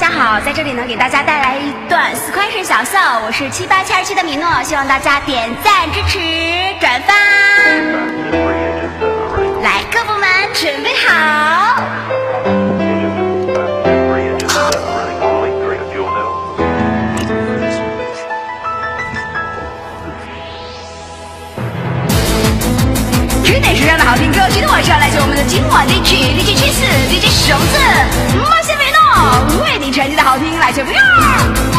大家好，在这里呢，给大家带来一段 Squash 小秀，我是七八七二七的米诺，希望大家点赞支持、转发。来，各部门准备好。听点时尚的好听歌，今天晚上来自我们的今晚地区。Yeah.